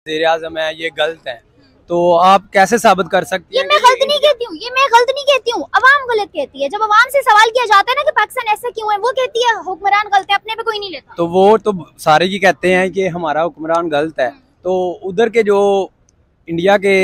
वज़ीर आज़म है ये गलत है। तो आप कैसे साबित कर सकती ये मैं गलत नहीं कहती हूँ ये मैं गलत नहीं कहती हूँ अवाम गलत कहती है। जब अवाम से सवाल किया जाता है ना कि पाकिस्तान ऐसा क्यों है वो कहती है हुक्मरान गलत है अपने पे कोई नहीं लेता। तो वो तो सारे ही कहते हैं कि हमारा हुक्मरान गलत है। तो उधर के जो इंडिया के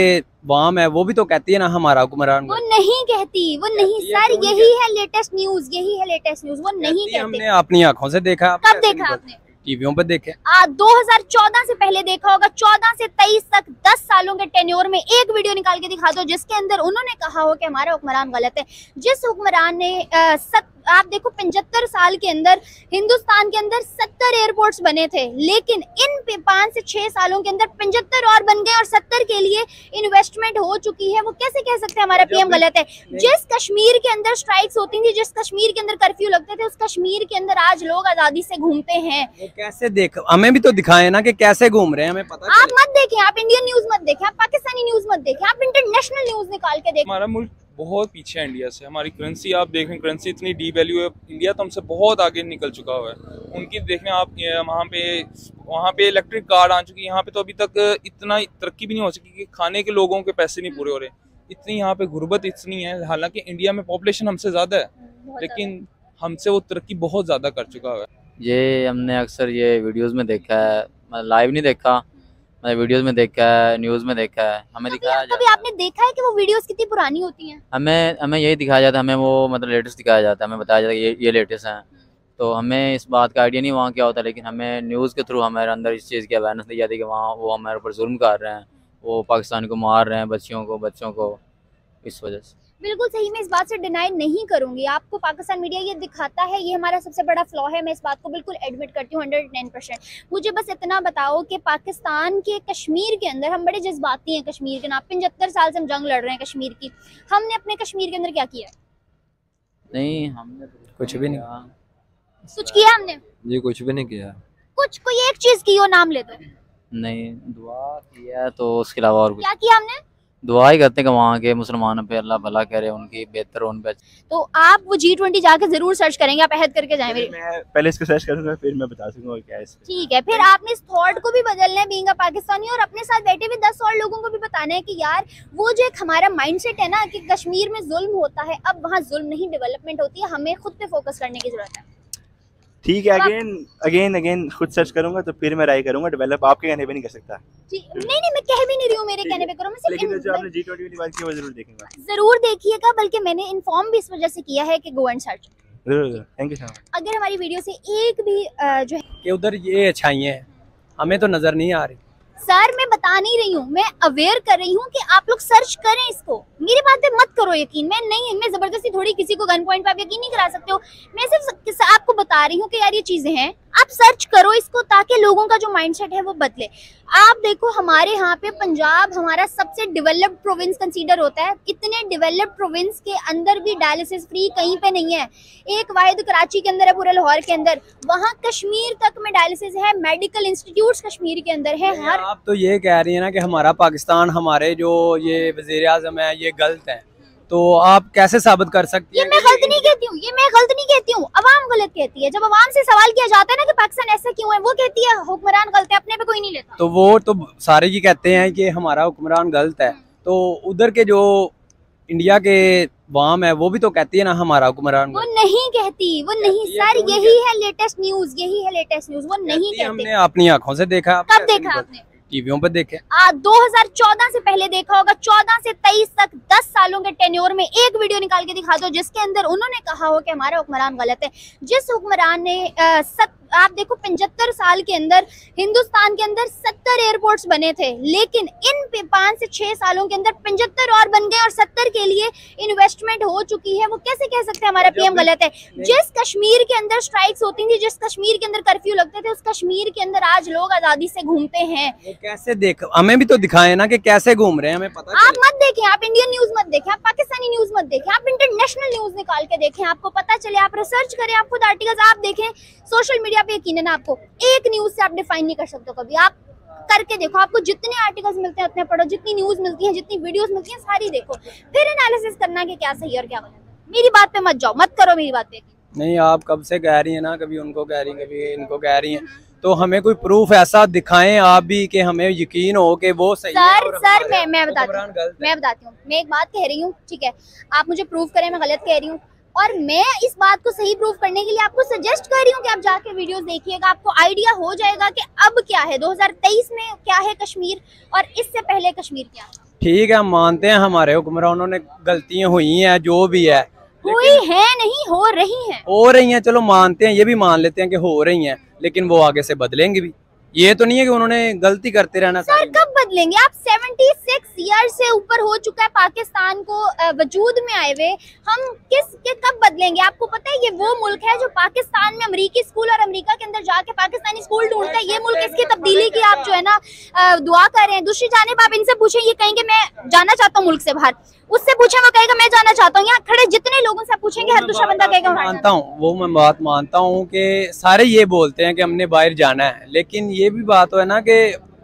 वाम है वो भी तो कहती है ना हमारा हुक्मरान वो नहीं कहती वो नहीं सर यही है लेटेस्ट न्यूज़ यही है लेटेस्ट न्यूज़ वो नहीं कहती। हमने अपनी आँखों से देखा कब देखा आपने? टीवियों पर देखे। आ, 2014 से पहले देखा होगा 14 से 23 तक 10 सालों के टेन्योर में एक वीडियो निकाल के दिखा दो जिसके अंदर उन्होंने कहा हो कि हमारा हुक्मरान गलत है। जिस हुक्मरान ने आ, सत, आप देखो 75 साल के अंदर हिंदुस्तान के अंदर 70 एयरपोर्ट्स बने थे लेकिन इन पे- पाँच से छह सालों के अंदर 75 और बन गए और 70 के लिए इन्वेस्टमेंट हो चुकी है। वो कैसे कह सकते हैं हमारा पीएम गलत है? जिस कश्मीर के अंदर स्ट्राइक्स होती थी जिस कश्मीर के अंदर कर्फ्यू लगते थे उस कश्मीर के अंदर आज लोग आज़ादी से घूमते हैं। कैसे देख हमें भी तो दिखाए ना कि कैसे घूम रहे हैं हमें पता आप मत देखें आप इंडियन न्यूज़ मत देखें आप पाकिस्तानी न्यूज़ मत देखें आप इंटरनेशनल न्यूज़ निकाल के देखें हमारा मुल्क बहुत पीछे है इंडिया से हमारी करेंसी आप देख देखें करेंसी इतनी डी वैल्यू है इंडिया तो हमसे बहुत आगे निकल चुका हुआ है। उनकी देख देखें आप वहाँ पे वहाँ पे इलेक्ट्रिक कार आ चुकी है यहाँ पे तो अभी तक इतना तरक्की भी नहीं हो सकी कि खाने के लोगों के पैसे नहीं पूरे हो रहे। इतनी यहाँ पे गुर्बत इतनी है हालाँकि इंडिया में पॉपुलेशन हमसे ज़्यादा है लेकिन हमसे वो तरक्की बहुत ज़्यादा कर चुका हुआ है। ये हमने अक्सर ये वीडियोज़ में देखा है लाइव नहीं देखा मतलब वीडियोस में देखा है न्यूज़ में देखा है। हमें दिखाया जाता है। आपने देखा है कि वो वीडियोस कितनी पुरानी होती हैं? हमें हमें यही दिखाया जाता है हमें वो मतलब लेटेस्ट दिखाया जाता है हमें बताया जाता है ये ये लेटेस्ट हैं। तो हमें इस बात का आइडिया नहीं वहाँ क्या होता लेकिन हमें न्यूज़ के थ्रू हमारे अंदर इस चीज़ की अवेयरनेस दी जाती है कि वहाँ वो हमारे ऊपर जुल्म कर रहे हैं वो पाकिस्तान को मार रहे हैं बच्चियों को बच्चों को इस वजह से। बिल्कुल सही मैं इस बात से डिनाई नहीं करूँगी। आपको पाकिस्तान मीडिया ये दिखाता है ये हमारा सबसे बड़ा फ्लॉ है मैं इस बात को बिल्कुल एडमिट करती हूँ हंड्रेड टेन परसेंट मुझे बस इतना बताओ कि पाकिस्तान के कश्मीर के अंदर हम बड़े जज्बाती हैं कश्मीर के नाम पचहत्तर साल से हम जंग लड़ रहे हैं कश्मीर की। हमने अपने कश्मीर के अंदर क्या किया? नहीं हमने तो कुछ भी नहीं। कुछ किया हमने? जी कुछ भी नहीं किया। कुछ कोई एक चीज़ की हो नाम ले दो। नहीं दुआ किया तो उसके अलावा और क्या किया हमने? दुआ ही करते हैं कि वहाँ के मुसलमानों पे अल्लाह भला करे उनकी बेहतर उन पे तो आप वो जी ट्वेंटी जाके ज़रूर सर्च करेंगे आप अहद करके जाए मेरे मैं पहले इसको सर्च करूँगा फिर मैं बता सकूँगा क्या है ठीक है फिर आपने इस थॉट को भी बदलना है बीइंग अ पाकिस्तानी और अपने साथ बैठे हुए दस और लोगों को भी बताना है कि यार वो जो एक हमारा माइंडसेट है ना कि कश्मीर में जुल्म होता है अब वहाँ जुल्म नहीं डेवलपमेंट होती है हमें खुद पे फोकस करने की ज़रूरत है। ठीक है अगेन अगेन अगेन खुद सर्च करूँगा तो फिर मैं राय करूँगा डेवलप आपके कहने पे नहीं कर सकता। नहीं नहीं मैं कह भी नहीं रही हूँ मेरे कहने पे करो मैं लेकिन जो आपने जी ट्वेंटी वाली बात की वो ज़रूर देखूँगा। ज़रूर देखिएगा बल्कि मैंने इन्फॉर्म भी इस वजह से किया है कि गो एंड सर्च ज़रूर थैंक यू सो मच अगर हमारी वीडियो से एक भी जो है कि उधर ये अच्छाई हैं हमें तो नज़र नहीं आ रही। सर मैं बता नहीं रही हूँ। मैं अवेयर कर रही हूँ कि आप लोग सर्च करें इसको। मेरी बात पे मत करो, यकीन। मैं नहीं, मैं ज़बरदस्ती थोड़ी किसी को गन पॉइंट पे आप यकीन नहीं करा सकते हो। मैं सिर्फ़ आपको बता रही हूँ कि यार ये चीज़ें हैं। आप सर्च करो इसको ताकि लोगों का जो माइंडसेट है वो बदले। आप देखो, हमारे यहाँ पे पंजाब हमारा सबसे डेवलप्ड प्रोविंस कंसीडर होता है। इतने डेवलप्ड प्रोविंस के अंदर भी डायलिसिस फ्री कहीं पे नहीं है। एक वाहिद कराची के अंदर है, पूरे लाहौर के अंदर। वहाँ कश्मीर तक में डायलिसिस है मेडिकल इंस्टीट्यूट कश्मीर के अंदर है, हर आप तो ये कह रही है ना कि हमारा पाकिस्तान हमारे जो ये वज़ीर आज़म है ये गलत है। तो आप कैसे साबित कर सकती ये मैं गलत नहीं कहती हूँ ये मैं गलत नहीं कहती हूँ। अवाम गलत कहती है। जब अवाम से सवाल किया जाता है ना कि पाकिस्तान ऐसा क्यों है वो कहती है हुक्मरान गलत है अपने पे कोई नहीं लेता। तो वो तो सारे ही कहते हैं कि हमारा हुक्मरान गलत है। तो उधर के जो इंडिया के वाम है वो भी तो कहती है ना हमारा हुक्मरान वो नहीं कहती वो नहीं सर यही है? लेटेस्ट न्यूज़ यही है लेटेस्ट न्यूज़ वो नहीं कहती हमने अपनी आँखों से देखा कब देखा आपने? टीवियों पर देखे। आ, 2014 से पहले देखा होगा 14 से 23 तक 10 सालों के टेन्योर में एक वीडियो निकाल के दिखा दो जिसके अंदर उन्होंने कहा हो कि हमारा हुक्मरान गलत है। जिस हुक्मरान ने सत, आप देखो 75 साल के अंदर हिंदुस्तान के अंदर 70 एयरपोर्ट्स बने थे लेकिन इन पे पाँच से छह सालों के अंदर 75 और बन गए और 70 के लिए इन्वेस्टमेंट हो चुकी है। वो कैसे कह सकते हैं? हमारा पीएम गलत है। जिस कश्मीर के अंदर स्ट्राइक्स होती थी जिस कश्मीर के अंदर कर्फ्यू लगते थे उस कश्मीर के अंदर आज लोग आज़ादी से घूमते हैं। कैसे देख हमें भी तो दिखाए ना कि कैसे घूम रहे हैं हमें पता आप मत देखें आप इंडियन न्यूज़ मत देखें आप पाकिस्तानी न्यूज़ मत देखें आप इंटरनेशनल न्यूज़ निकाल के देखें आपको पता चले आप रिसर्च करें आप खुद आर्टिकल्स आप देखें सोशल मीडिया पे यकीन आपको? एक न्यूज़ से आप डिफाइन नहीं कर सकते कभी। आप करके देखो आपको जितने आर्टिकल्स मिलते हैं उतने पढ़ो जितनी न्यूज़ मिलती है जितनी वीडियोस मिलती हैं सारी देखो। फिर एनालिसिस करना कि क्या सही और क्या गलत मेरी बात पे मत जाओ मत करो मेरी बात पे। नहीं आप कब से कह रही है ना कभी उनको कह रही हैं कभी इनको कह रही हैं। तो हमें कोई प्रूफ ऐसा दिखाएँ आप भी कि हमें यकीन हो कि वो सही है सर और सर मैं मैं बताती हूँ मैं बताती हूँ। मैं एक बात कह रही हूँ ठीक है? आप मुझे प्रूफ करें मैं गलत कह रही हूँ। और मैं इस बात को सही प्रूफ करने के लिए आपको सजेस्ट कर रही हूँ कि आप जाके वीडियोस देखिएगा आपको आइडिया हो जाएगा कि अब क्या है 2023 में क्या है कश्मीर और इससे पहले कश्मीर क्या है ठीक है हम मानते हैं हमारे हुक्मरानों ने गलतियाँ हुई हैं जो भी है कोई है नहीं हो रही है। हो रही है चलो मानते हैं ये भी मान लेते हैं कि हो रही है लेकिन वो आगे से बदलेंगे भी। ये तो नहीं है कि उन्होंने गलती करते रहना सर सारी कब बदलेंगे आप 76 ईयर से ऊपर हो चुका है पाकिस्तान को वजूद में आए हुए। हम किस के कब बदलेंगे? आपको पता है ये वो मुल्क है जो पाकिस्तान में अमेरिकी स्कूल और अमेरिका के अंदर जाके पाकिस्तानी स्कूल ढूंढता है। ये मुल्क इसकी तब्दीली की आप जो है ना दुआ कर रहे हैं। दूसरी जाने आप इनसे पूछे ये कहेंगे मैं जाना चाहता हूँ मुल्क से बाहर। उससे पूछे वो कहेगा मैं जाना चाहता हूँ। यहाँ खड़े जितने लोगों से पूछेंगे हर दूसरा बंदा कहेगा मानता हूँ वो मैं बात मानता हूँ कि सारे ये बोलते हैं कि हमने बाहर जाना है। लेकिन ये भी बात है ना कि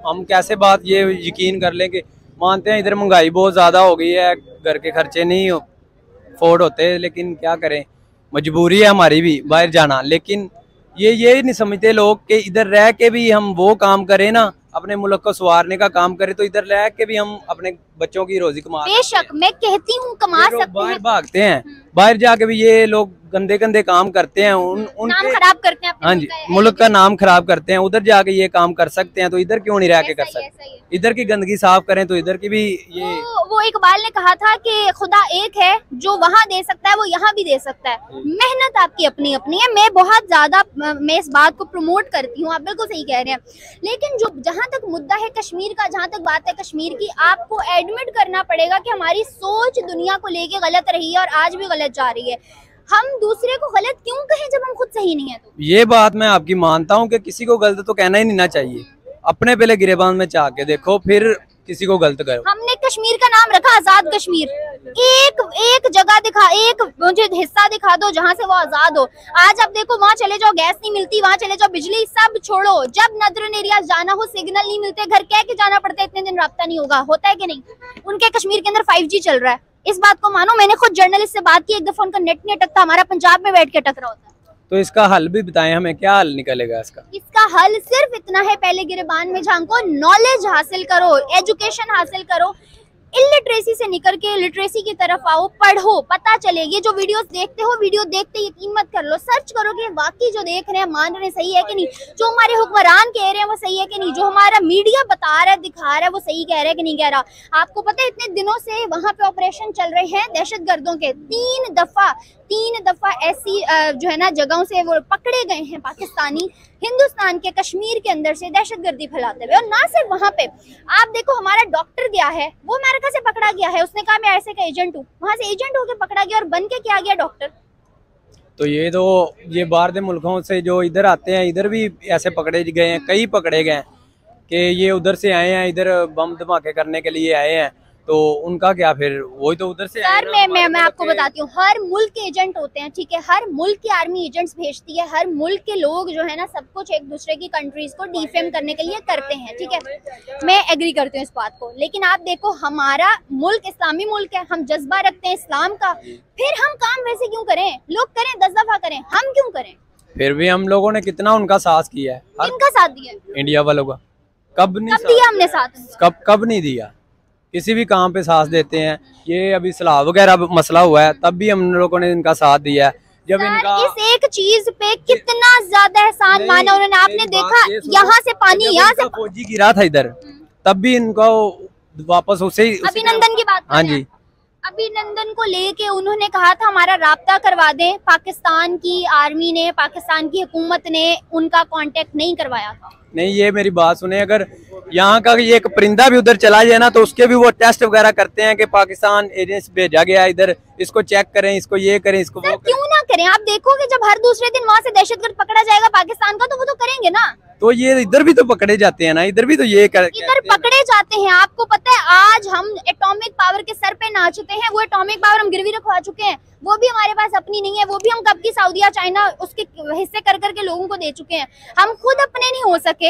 हम कैसे बात ये यकीन कर लें कि मानते हैं इधर महँगाई बहुत ज़्यादा हो गई है घर के खर्चे नहीं हो अफोर्ड होते लेकिन क्या करें? मजबूरी है हमारी भी बाहर जाना। लेकिन ये ये नहीं समझते लोग कि इधर रह के भी हम वो काम करें ना अपने मुल्क को संवारने का काम करें तो इधर रह के भी हम अपने बच्चों की रोजी कमा बेशक मैं कहती हूँ कमा सकते हैं। भागते हैं बाहर जाके भी ये लोग गंदे गंदे काम करते हैं उन उनके खराब करते हैं हाँ जी मुल्क का नाम खराब करते हैं उधर जाके ये काम कर सकते हैं तो इधर क्यों नहीं रह के कर सकते। इधर की गंदगी साफ़ करें तो इधर की भी ये वो वो इकबाल ने कहा था कि खुदा एक है जो वहाँ दे सकता है वो यहाँ भी दे सकता है। मेहनत आपकी अपनी अपनी है। मैं बहुत ज़्यादा मैं इस बात को प्रमोट करती हूँ आप बिल्कुल सही कह रहे हैं। लेकिन जो जहाँ तक मुद्दा है कश्मीर का जहाँ तक बात है कश्मीर की आपको एडमिट करना पड़ेगा की हमारी सोच दुनिया को लेके गलत रही है और आज भी गलत जा रही है। हम दूसरे को गलत क्यों कहें जब हम खुद सही नहीं है तो? ये बात मैं आपकी मानता हूँ कि किसी को गलत तो कहना ही नहीं ना चाहिए। अपने पहले गिरेबान में चाह के देखो फिर किसी को गलत करो। हमने कश्मीर का नाम रखा आज़ाद कश्मीर। एक एक जगह दिखा एक मुझे हिस्सा दिखा दो जहाँ से वो आज़ाद हो। आज आप देखो वहाँ चले जाओ गैस नहीं मिलती वहाँ चले जाओ बिजली सब छोड़ो। जब नदरन एरिया जाना हो सिग्नल नहीं मिलते घर कह के जाना पड़ता है इतने दिन रब्ता नहीं होगा। होता है कि नहीं? उनके कश्मीर के अंदर फाइव चल रहा है। इस बात को मानो मैंने खुद जर्नलिस्ट से बात की एक दफ़ा उनका नेट नहीं अटकता हमारा पंजाब में बैठ के अटक रहा होता है। तो इसका हल भी बताएँ हमें क्या हल निकलेगा इसका? इसका हल सिर्फ़ इतना है पहले गिरबान में झांको नॉलेज हासिल करो एजुकेशन हासिल करो इलिटरेसी से निकल के लिटरेसी की तरफ़ आओ, पढ़ो, पता चले। ये जो वीडियोस देखते हो वीडियो देखते यकीन मत कर लो। सर्च करो कि वाकई जो देख रहे हैं, मान रहे हैं, सही है कि नहीं। जो हमारे हुक्मरान कह रहे हैं, वो सही है कि नहीं। जो हमारा मीडिया बता रहा है, दिखा रहा है, वो सही कह रहा है कि नहीं कह रहा। आपको पता है, इतने दिनों से वहाँ पे ऑपरेशन चल रहे हैं दहशत के। तीन दफ़ा तीन दफ़ा ऐसी जो है ना, जगहों से वो पकड़े गए हैं पाकिस्तानी हिंदुस्तान के कश्मीर के अंदर से दहशतगर्दी फैलाते हुए, और ना सिर्फ़ वहाँ पे, आप देखो हमारा डॉक्टर गया है, वो अमेरिका से पकड़ा गया है, उसने कहा, मैं ऐसे का एजेंट हूँ। वहाँ से एजेंट होकर पकड़ा गया, और बन के क्या गया डॉक्टर तो ये तो ये बाहर के मुल्कों से जो इधर आते हैं, इधर भी ऐसे पकड़े गए हैं, कई पकड़े गए हैं, कि ये उधर से आए हैं, इधर बम धमाके करने के लिए आए हैं। तो उनका क्या फिर वही तो उधर से सर मैं मैं मैं आपको बताती हूँ हर मुल्क के एजेंट होते हैं ठीक है? हर मुल्क की आर्मी एजेंट्स भेजती है हर मुल्क के लोग जो है ना सब कुछ एक दूसरे की कंट्रीज़ को डिफेम करने के लिए करते हैं ठीक है? मैं एग्री करती हूँ इस बात को लेकिन आप देखो हमारा मुल्क इस्लामी मुल्क है हम जज्बा रखते हैं इस्लाम का फिर हम काम वैसे क्यों करें? लोग करें दस दफ़ा करें हम क्यों करें? फिर भी हम लोगों ने कितना उनका साथ किया है किनका साथ दिया इंडिया वालों का। कब नहीं दिया हमने साथ- कब कब नहीं दिया? किसी भी काम पे साथ देते हैं। ये अभी सलाह वगैरह मसला हुआ है तब भी हम लोगों ने इनका साथ दिया है। जब इनका इस एक चीज़ पे कितना ज़्यादा एहसान माना उन्होंने? आपने देखा यहाँ से पानी यहाँ से फौजी गिरा था इधर तब भी इनको वापस उसे ही अभिनंदन की बात हाँ जी। अभिनंदन को लेके उन्होंने कहा था हमारा राब्ता करवा दें। पाकिस्तान की आर्मी ने पाकिस्तान की हुकूमत ने उनका कांटेक्ट नहीं करवाया था। नहीं ये मेरी बात सुने। अगर यहाँ का ये एक परिंदा भी उधर चला जाए ना तो उसके भी वो टेस्ट वगैरह करते हैं कि पाकिस्तान एजेंसी भेजा गया इधर। इसको चेक करें इसको ये करें इसको वो करें। क्यों ना करें? आप देखोगे जब हर दूसरे दिन वहाँ से दहशतगर्द पकड़ा जाएगा पाकिस्तान का तो वो तो करेंगे ना। तो ये इधर भी तो पकड़े जाते हैं ना इधर भी तो ये कर, इधर। पकड़े जाते हैं। आपको पता है आज हम एटॉमिक पावर के सर पे नाचते हैं वो एटॉमिक पावर हम गिरवी रखवा चुके हैं। वो भी हमारे पास अपनी नहीं है वो भी हम कब की सऊदिया चाइना उसके हिस्से कर करके लोगों को दे चुके हैं। हम खुद अपने नहीं हो सके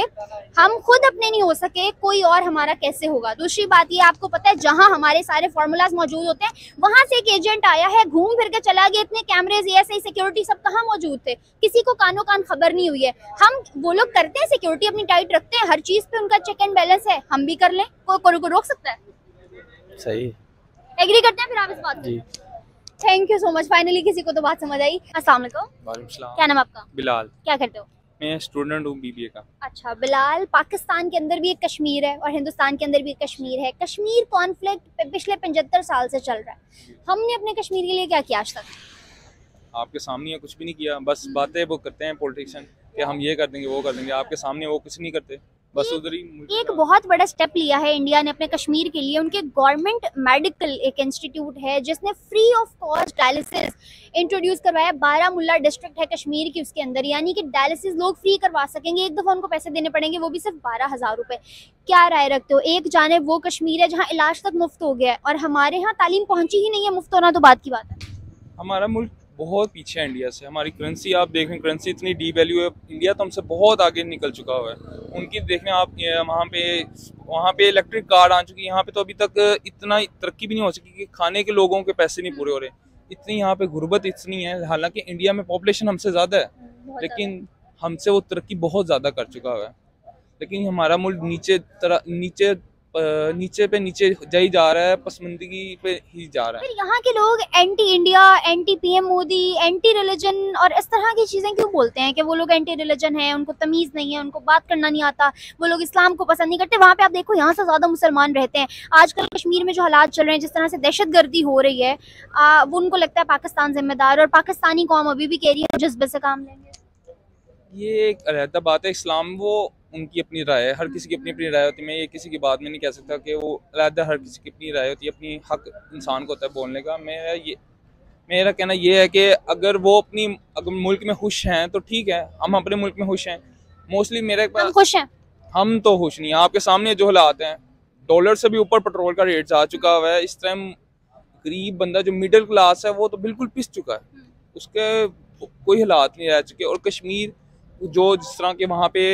हम खुद अपने नहीं हो सके कोई और हमारा कैसे होगा? दूसरी बात ये आपको पता है जहाँ हमारे सारे फॉर्मूलाज मौजूद होते हैं वहाँ से एक एजेंट आया है घूम फिर के चला गया इतने कैमरेज ऐसे सिक्योरिटी सब कहाँ मौजूद थे? किसी को कानो कान खबर नहीं हुई है। हम वो लोग करते हैं सिक्योरिटी अपनी टाइट रखते हैं हर चीज़ पे उनका चेक एंड बैलेंस है हम भी कर लें कोई कोई को रोक सकता है? सही। एग्री करते हैं फिर आप इस बात जी। Thank you so much finally किसी को तो बात समझ आई। अस्सलाम वालेकुम। क्या नाम आपका? बिलाल। क्या करते हो? मैं स्टूडेंट हूँ बीबीए का। अच्छा बिलाल पाकिस्तान के अंदर भी एक कश्मीर है और हिंदुस्तान के अंदर भी एक कश्मीर है। कश्मीर कॉन्फ्लिक्ट पिछले पचहत्तर साल से चल रहा है। हमने अपने कश्मीर के लिए क्या किया आज तक? आपके सामने कुछ भी नहीं किया बस बातें वो करते हैं पॉलिटिशियन कि हम ये कर देंगे वो कर देंगे। आपके सामने वो कुछ नहीं करते। एक बहुत बड़ा स्टेप लिया है इंडिया ने अपने कश्मीर के लिए। उनके गवर्नमेंट मेडिकल एक इंस्टीट्यूट है जिसने free of cost dialysis introduce करवाया बारामुल्ला डिस्ट्रिक्ट है कश्मीर की उसके अंदर। यानी कि डायलिसिस लोग फ्री करवा सकेंगे। एक दफ़ा उनको पैसे देने पड़ेंगे वो भी सिर्फ़ बारह हज़ार रुपए। क्या राय रखते हो? एक जाने वो कश्मीर है जहाँ इलाज तक मुफ़्त हो गया है। और हमारे यहाँ तालीम पहुँची ही नहीं है मुफ़्त होना तो बात की बात है। हमारा मुल्क बहुत पीछे है इंडिया से। हमारी करेंसी आप देख रहे हैं करेंसी इतनी डी वैल्यू है। इंडिया तो हमसे बहुत आगे निकल चुका हुआ है। उनकी देख रहे हैं आप वहाँ पे वहाँ पे इलेक्ट्रिक कार आ चुकी है। यहाँ पे तो अभी तक इतना तरक्की भी नहीं हो सकी कि खाने के लोगों के पैसे नहीं पूरे हो रहे। इतनी यहाँ पे गुर्बत इतनी है। हालाँकि इंडिया में पॉपुलेशन हमसे ज़्यादा है लेकिन हमसे वो तरक्की बहुत ज़्यादा कर चुका हुआ है। लेकिन हमारा मुल्क नीचे तरह नीचे नीचे पे नीचे जा ही जा रहा है पसमंदगी पे ही जा रहा है। यहाँ के लोग anti India anti PM Modi anti religion और इस तरह की चीज़ें क्यों बोलते हैं कि वो लोग एंटी रिलीजन है उनको तमीज नहीं है उनको बात करना नहीं आता वो लोग इस्लाम को पसंद नहीं करते। वहाँ पे आप देखो यहाँ से ज़्यादा मुसलमान रहते हैं। आजकल कश्मीर में जो हालात चल रहे हैं जिस तरह से दहशत हो रही है आ, वो उनको लगता है पाकिस्तान जिम्मेदार और पाकिस्तानी कौम अभी भी कह रही है जज्बे से काम लेंगे। ये एक अलहदा बात है इस्लाम वो उनकी अपनी राय है हर किसी की अपनी अपनी राय होती है। मैं ये किसी की बात में नहीं कह सकता कि वो अलहदा हर किसी की अपनी राय होती है अपनी हक इंसान को होता है बोलने का। मेरा ये मेरा कहना ये है कि अगर वो अपनी अगर मुल्क में खुश हैं तो ठीक है हम अपने मुल्क में खुश हैं। मोस्टली मेरे हम पास खुश हैं। हम तो खुश नहीं हैं। आपके सामने जो हालात हैं डॉलर से भी ऊपर पेट्रोल का रेट जा चुका हुआ है। इस टाइम गरीब बंदा जो मिडिल क्लास है वो तो बिल्कुल पिस चुका है। उसके कोई हालात नहीं रह चुके। और कश्मीर जो जिस तरह के वहाँ पे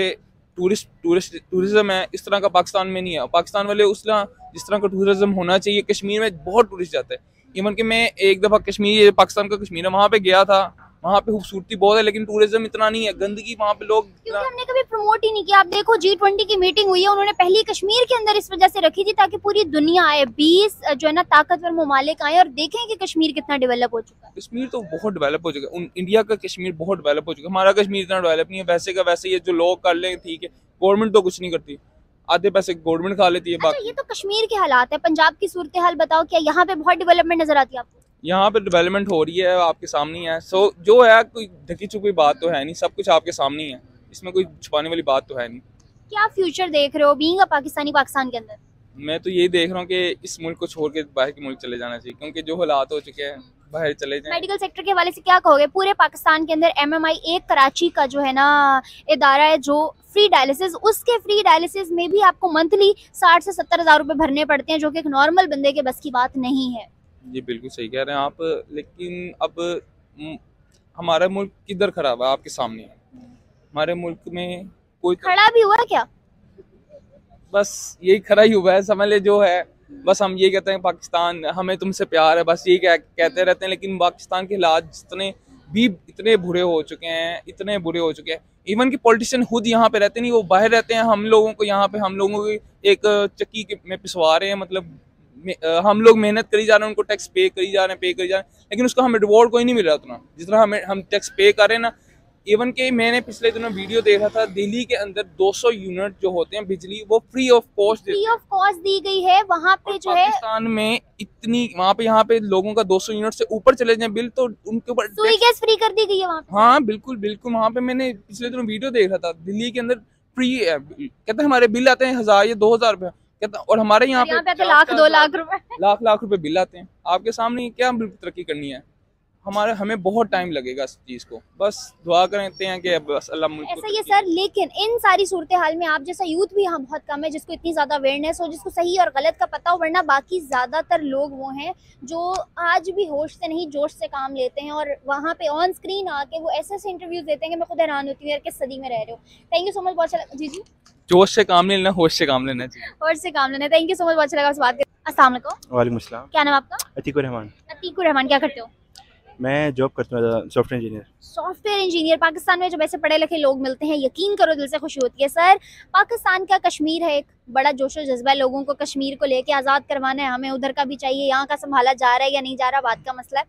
टूरिस्ट टूरिस्ट टूरिज़्म है, इस तरह का पाकिस्तान में नहीं है। पाकिस्तान वाले उस तरह, जिस तरह का टूरिज़्म होना चाहिए, कश्मीर में बहुत टूरिस्ट जाते हैं। इवन कि मैं एक दफ़ा कश्मीर पाकिस्तान का कश्मीर है, वहाँ पर गया था। वहाँ पे खूबसूरती बहुत है लेकिन टूरिज़्म इतना नहीं है गंदगी वहाँ पे लोग क्योंकि हमने कभी प्रमोट ही नहीं किया। आप देखो जी ट्वेंटी की मीटिंग हुई है उन्होंने पहली कश्मीर के अंदर इस वजह से रखी थी ताकि पूरी दुनिया आए बीस जो है ना ताकतवर ममालिक आए और देखें कि कश्मीर कितना डेवलप हो चुका है। कश्मीर तो बहुत डेवलप हो चुका है। इंडिया का कश्मीर बहुत डेवलप हो चुका है। हमारा कश्मीर इतना डेवलप नहीं है। वैसे का वैसे ये जो लोग कर लें ठीक है। गवर्नमेंट तो कुछ नहीं करती। आधे पैसे गवर्नमेंट खा लेती है अच्छा ये तो कश्मीर के हालात है। पंजाब की सूरत हाल बताओ क्या यहाँ पे बहुत डेवलपमेंट नज़र आती है आपको? यहाँ पे डेवलपमेंट हो रही है आपके सामने है सो जो है कोई ढकी छुपी बात तो है नहीं सब कुछ आपके सामने ही है। इसमें कोई छुपाने वाली बात तो है नहीं। क्या फ्यूचर देख रहे हो बीइंग अ पाकिस्तानी पाकिस्तान के अंदर? मैं तो यही देख रहा हूँ कि इस मुल्क को छोड़ के बाहर के मुल्क चले जाना चाहिए क्योंकि जो हालात हो चुके हैं बाहर चले जाएँ। मेडिकल सेक्टर के हवाले से क्या कहोगे? पूरे पाकिस्तान के अंदर एमएमआई एक कराची का जो है ना इदारा है जो फ्री डायलिसिस उसके फ्री डायलिसिस में भी आपको मंथली साठ से सत्तर हज़ार रुपए भरने पड़ते हैं जो कि एक नॉर्मल बंदे के बस की बात नहीं है। ये बिल्कुल सही कह रहे हैं आप लेकिन अब हमारा मुल्क किधर खराब है आपके सामने? हमारे मुल्क में कोई खड़ा भी हुआ क्या? बस यही खड़ा ही हुआ है समझ ले जो है। बस हम ये कहते हैं पाकिस्तान हमें तुमसे प्यार है बस यही कह, कहते रहते हैं लेकिन पाकिस्तान के हालात जितने भी इतने बुरे हो चुके हैं इतने बुरे हो चुके हैं। इवन कि पॉलिटिशियन खुद यहाँ पे रहते नहीं वो बाहर रहते हैं हम लोगों को यहाँ पे हम लोगों को एक चक्की में पिसवा रहे हैं मतलब हम लोग मेहनत करी जा रहे हैं उनको टैक्स पे करी जा रहे हैं पे करी जा रहे हैं लेकिन उसका हमें रिवॉर्ड कोई नहीं मिल रहा उतना। जितना हमें हम टैक्स पे कर रहे हैं ना इवन के मैंने पिछले दिनों वीडियो देखा था दिल्ली के अंदर 200 यूनिट जो होते हैं बिजली वो free of cost free of cost दी गई है वहाँ पे जो है पाकिस्तान में इतनी वहाँ पे यहाँ पे लोगों का 200 यूनिट से ऊपर चले जाए बिल तो उनके ऊपर गैस फ्री कर दी गई है वहाँ हाँ बिल्कुल बिल्कुल वहाँ पे मैंने पिछले दिनों वीडियो देखा था दिल्ली के अंदर फ्री है कहते हैं हमारे बिल आते हैं हज़ार या दो हज़ार रुपया। कहता और हमारे यहाँ पे पे लाख दो लाख रुपए। लाख लाख रुपए बिल आते हैं। आपके सामने क्या तरक्की करनी है? हमारे हमें बहुत टाइम लगेगा इस चीज़ को। बस दुआ करते हैं कि बस अल्लाह मुल्क ऐसा ये सर लेकिन इन सारी सूरत हाल में आप जैसा यूथ भी हम बहुत कम है जिसको इतनी ज़्यादा अवेयरनेस हो जिसको सही और गलत का पता हो वरना बाकी ज़्यादातर लोग वो हैं जो आज भी होश से नहीं जोश से काम लेते हैं और वहाँ पे ऑन स्क्रीन आके वो ऐसे ऐसे इंटरव्यूज़ देते हैं कि मैं खुद हैरान होती हूँ यार किस सदी में रह रहे हो। थैंक यू सो मच बहुत अच्छा जी जी। जोश से काम लेना होश से काम लेना चाहिए और से काम लेना थैंक यू सो मच बहुत अच्छा लगा आपसे बात कर अस्सलाम वालेकुम। वालेकुम क्या नाम आपका? अतीकुर रहमान। अतीकुर रहमान क्या करते हो? मैं जॉब करता हूँ software engineer software engineer Pakistan में जब ऐसे पढ़े लिखे लोग मिलते हैं, यकीन करो दिल से खुशी होती है। सर, पाकिस्तान का कश्मीर है एक बड़ा जोशो जज्बा है लोगों को कश्मीर को लेके, आज़ाद करवाना है, हमें उधर का भी चाहिए, यहाँ का संभाला जा रहा है या नहीं जा रहा, बात का मसला है।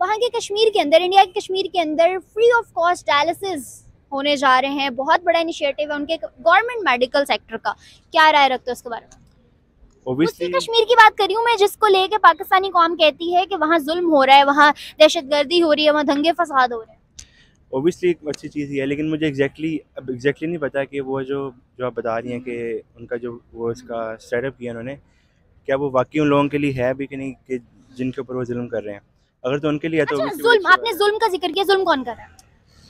वहाँ के कश्मीर के अंदर, इंडिया के कश्मीर के अंदर फ्री ऑफ़ कॉस्ट डायलिसिस होने जा रहे हैं। बहुत बड़ा इनिशिएटिव है उनके गवर्नमेंट मेडिकल सेक्टर का। क्या राय रखते हो उसके बारे में? ओबियसली कश्मीर की बात करी हूँ मैं जिसको लेके पाकिस्तानी कौम कहती है कि वहाँ जुल्म हो रहा है वहाँ दहशतगर्दी हो रही है वहाँ दंगे फसाद हो रहे हैं। ओबियसली एक अच्छी चीज़ ही है लेकिन मुझे एग्जैक्टली अब एग्जैक्टली नहीं पता कि वो जो जो आप बता रही हैं कि उनका जो वो इसका सेटअप किया उन्होंने क्या वो वाकई उन लोगों के लिए है भी कि नहीं कि जिनके ऊपर वो जुल्म कर रहे हैं? अगर तो उनके लिए है तो अच्छा जुल्म आपने जुल्म का ज़िक्र किया जुल्म कौन कर रहा है?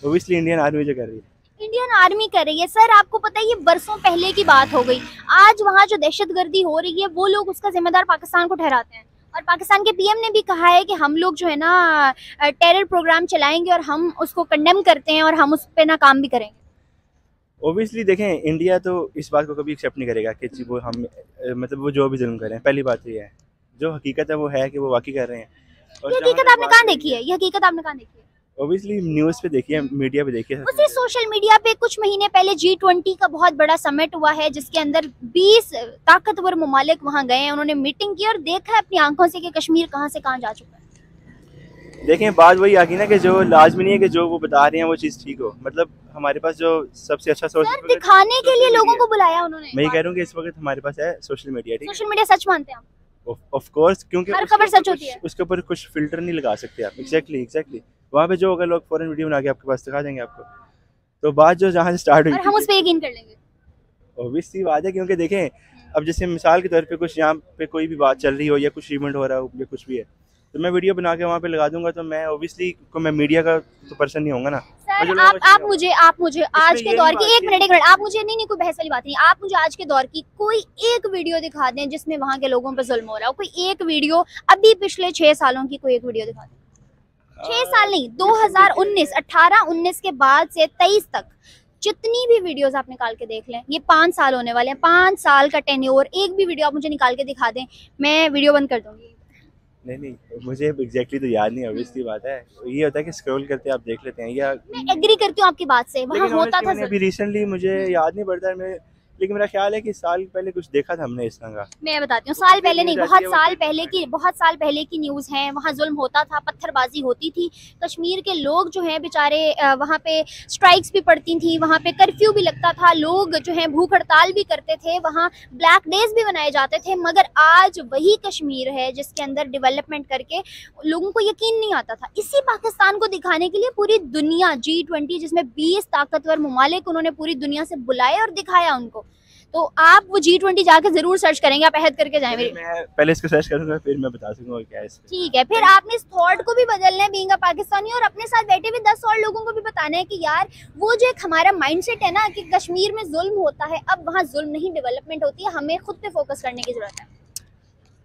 ओबियसली इंडियन आर्मी जो कर रही है। इंडियन आर्मी कर रही है। सर आपको पता है ये बरसों पहले की बात हो गई। आज वहाँ जो दहशतगर्दी हो रही है वो लोग उसका जिम्मेदार पाकिस्तान को ठहराते हैं। और पाकिस्तान के पीएम ने भी कहा है कि हम लोग जो है ना टेरर प्रोग्राम चलाएँगे और हम उसको कंडेम करते हैं और हम उस पर ना काम भी करेंगे। ओबियसली देखें इंडिया तो इस बात को कभी एक्सेप्ट नहीं करेगा कि जी वो हम मतलब वो जो भी जुल्म करें पहली बात तो ये है। जो हकीकत है वो है कि वो वाकई कर रहे हैं। ये हकीकत आपने कहाँ देखी है? ये हकीकत आपने कहाँ देखी है? ओबियसली न्यूज़ पे देखिए मीडिया पे देखिए। उसी सोशल मीडिया पे कुछ महीने पहले जी ट्वेंटी का बहुत बड़ा समिट हुआ है जिसके अंदर 20 ताकतवर ममालिक वहाँ गए हैं। उन्होंने मीटिंग की और देखा है अपनी आँखों से कि कश्मीर कहाँ से कहाँ जा चुका है। देखें बात वही आ गई ना कि जो लाजमी नहीं है कि जो वो बता रहे हैं वो चीज़ ठीक हो। मतलब हमारे पास जो सबसे अच्छा सोर्स दिखाने के लिए लोगों को बुलाया उन्होंने। मैं ये कह रहा हूँ कि इस वक्त हमारे पास है सोशल मीडिया ठीक सोशल मीडिया सच मानते हैं ऑफ़ कोर्स क्योंकि हर खबर सच होती है। उसके ऊपर कुछ फ़िल्टर नहीं लगा सकते आप। एग्जैक्टली एग्जैक्टली वहाँ पे जो अगर लोग फॉरन वीडियो बना के आपके पास दिखा देंगे आपको। तो बात जो जहाँ से स्टार्ट हुई हम उस पर यकीन कर लेंगे। ऑब्वियसली बात है क्योंकि देखें अब जैसे मिसाल के तौर पे कुछ यहाँ पे कोई भी बात चल रही हो या कुछ इवेंट हो रहा हो या कुछ भी है तो मैं वीडियो बना के वहाँ पे लगा दूँगा तो मैं ऑब्वियसली को मैं मीडिया का तो पर्सन नहीं होगा ना। सर आप आप मुझे आप मुझे आज के दौर की एक मिनट एक मिनट आप मुझे नहीं नहीं कोई बहस वाली बात नहीं। आप मुझे आज के दौर की कोई एक वीडियो दिखा दें जिसमें वहाँ के लोगों पर जुल्म हो रहा हो। कोई एक वीडियो अभी पिछले छह सालों की कोई एक वीडियो दिखा दें। छह साल नहीं 2019 18 19 के बाद से 23 तक जितनी भी वीडियोस आप निकाल के देख लें ये पाँच साल होने वाले हैं पाँच साल का टेन्योर एक भी वीडियो आप मुझे निकाल के दिखा दें मैं वीडियो बंद कर दूँगी। नहीं नहीं मुझे एग्जैक्टली तो याद नहीं ऑब्वियसली बात है। ये होता है कि स्क्रॉल करते आप देख लेते हैं या मैं एग्री करती हूँ आपकी बात से वहाँ होता था अभी रिसेंटली मुझे याद नहीं पड़ता है मैं लेकिन मेरा ख्याल है कि साल पहले कुछ देखा था हमने इस तरह का। मैं बताती हूँ साल पहले नहीं बहुत साल पहले की बहुत साल पहले की न्यूज़ है वहाँ जुल्म होता था पत्थरबाजी होती थी कश्मीर के लोग जो हैं बेचारे वहाँ पे स्ट्राइक्स भी पड़ती थी वहाँ पे कर्फ्यू भी लगता था लोग जो हैं भूख हड़ताल भी करते थे वहाँ ब्लैक डेज़ भी बनाए जाते थे मगर आज वही कश्मीर है जिसके अंदर डेवलपमेंट करके लोगों को यकीन नहीं आता था। इसी पाकिस्तान को दिखाने के लिए पूरी दुनिया जी ट्वेंटी जिसमें बीस ताकतवर ममालिक उन्होंने पूरी दुनिया से बुलाए और दिखाया उनको। तो आप वो जी ट्वेंटी जाके ज़रूर सर्च करेंगे आप अहद करके जाए मेरी। मैं पहले इसको सर्च करूँगा फिर मैं बता सकूँगा क्या है ठीक है फिर आपने इस थॉट को भी बदलना है बीइंग अ पाकिस्तानी और अपने साथ बैठे हुए दस और लोगों को भी बताना है कि यार वो जो एक हमारा माइंडसेट है ना कि कश्मीर में जुल्म होता है अब वहाँ जुल्म नहीं डेवलपमेंट होती है हमें खुद पे फोकस करने की ज़रूरत है।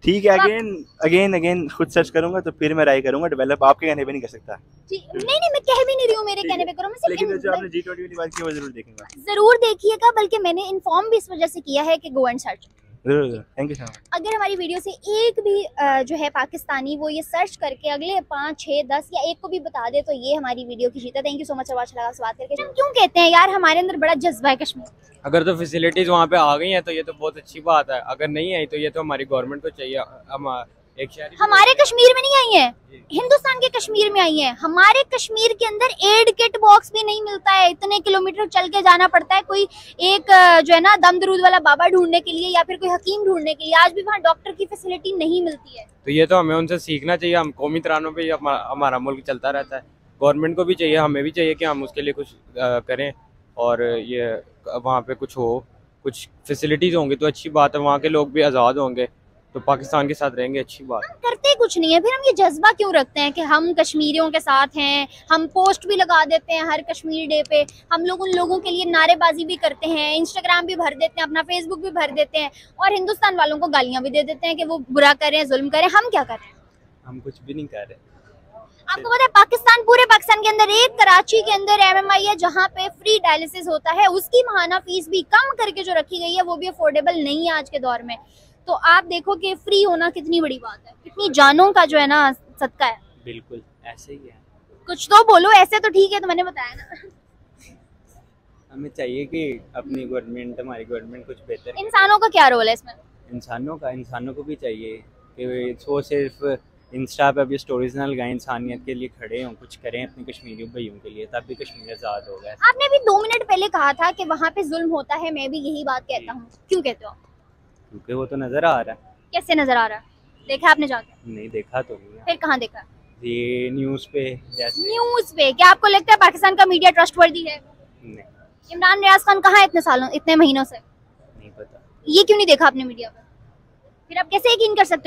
ठीक है अगेन अगेन अगेन खुद सर्च करूँगा तो फिर मैं राय करूँगा डेवलप आपके कहने पे नहीं कर सकता। नहीं नहीं मैं कह भी नहीं रही हूँ मेरे कहने पे करो मैं लेकिन जो आपने जी ट्वेंटी वाली बात की वो ज़रूर देखेंगे। ज़रूर देखिएगा बल्कि मैंने इन्फॉर्म भी इस वजह से किया है कि गो एंड सर्च ज़रूर ज़रूर। थैंक यू अगर हमारी वीडियो से एक भी जो है पाकिस्तानी वो ये सर्च करके अगले पाँच छः दस या एक को भी बता दे तो ये हमारी वीडियो की जीत है। थैंक यू सो मच अच्छा लगा बात करके। क्यों कहते हैं यार हमारे अंदर बड़ा जज्बा है कश्मीर। अगर तो फैसिलिटीज़ वहाँ पे आ गई हैं तो ये तो बहुत अच्छी बात है। अगर नहीं आई तो ये तो हमारी गवर्नमेंट को चाहिए। हमारे कश्मीर में नहीं आई है। हिंदुस्तान के कश्मीर में आई है। हमारे कश्मीर के अंदर एड किट बॉक्स भी नहीं मिलता है। इतने किलोमीटर चल के जाना पड़ता है। कोई एक जो है ना दम दरूद वाला बाबा ढूँढने के लिए या फिर कोई हकीम ढूँढने के लिए आज भी वहाँ डॉक्टर की फैसिलिटी नहीं मिलती है। तो ये तो हमें उनसे सीखना चाहिए। हम कौमी तरानों पे हमा- हमारा मुल्क चलता रहता है। गवर्नमेंट को भी चाहिए हमें भी चाहिए कि हम उसके लिए कुछ करें और ये वहाँ पे कुछ हो कुछ फैसिलिटीज़ होंगी तो अच्छी बात है। वहाँ के लोग भी आज़ाद होंगे। तो पाकिस्तान के साथ रहेंगे अच्छी बात। करते कुछ नहीं है फिर हम ये जज्बा क्यों रखते हैं कि हम कश्मीरियों के साथ हैं हम पोस्ट भी लगा देते हैं हर कश्मीर डे पे हम लोग उन लोगों के लिए नारेबाजी भी करते हैं इंस्टाग्राम भी भर देते हैं अपना फेसबुक भी भर देते हैं और हिंदुस्तान वालों को गालियाँ भी दे देते हैं कि वो बुरा करें जुल्म करें हम क्या कर रहे हैं? हम कुछ भी नहीं कर रहे। आपको पता है पाकिस्तान पूरे पाकिस्तान के अंदर एक कराची के अंदर एमएमआई है जहाँ पे फ्री डायलिसिस होता है उसकी महाना फ़ीस भी कम करके जो रखी गई है वो भी अफोर्डेबल नहीं है आज के दौर में। तो आप देखो कि फ्री होना कितनी बड़ी बात है। कितनी जानों का जो है ना सदका है। बिल्कुल ऐसे ही है। कुछ तो बोलो ऐसे तो ठीक है तो मैंने बताया ना। हमें चाहिए कि अपनी गवर्नमेंट हमारी गवर्नमेंट कुछ बेहतर इंसानों का क्या रोल है इसमें? इंसानों का इंसानों को भी चाहिए कि वो सिर्फ़ इंस्टा पे अभी स्टोरीज ना लगाएँ इंसानियत के लिए खड़े हों कुछ करें अपने कश्मीरी भाइयों के लिए तब भी कश्मीर आज़ाद होगा। आपने भी दो मिनट पहले कहा था कि वहाँ पे जुल्म होता है मैं भी यही बात कहता हूँ। क्यों कहते हो क्योंकि वो तो नज़र आ रहा है। कैसे नज़र आ रहा है? देखा आपने जाके? नहीं देखा तो नहीं फिर कहाँ देखा? ये न्यूज़ पे न्यूज़ पे? क्या आपको लगता है पाकिस्तान का मीडिया ट्रस्टवर्दी है? नहीं। इमरान रियाज खान कहाँ है इतने सालों इतने महीनों से? नहीं पता। ये क्यों नहीं देखा आपने मीडिया पर फिर आप कैसे यकीन कर सकते